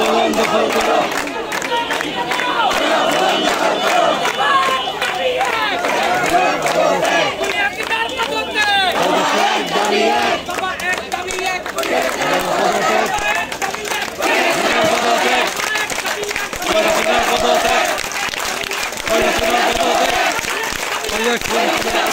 Bravo!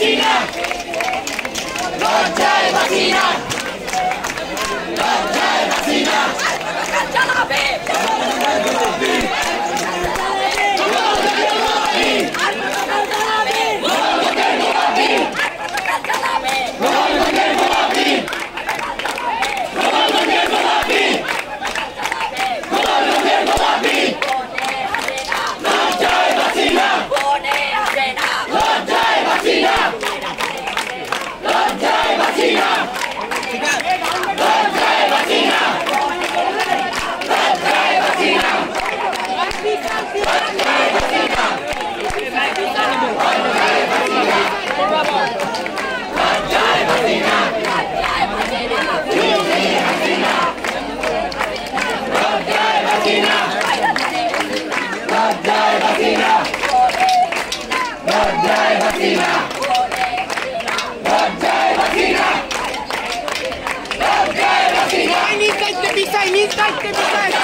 行ってみたい2回行ってみたい。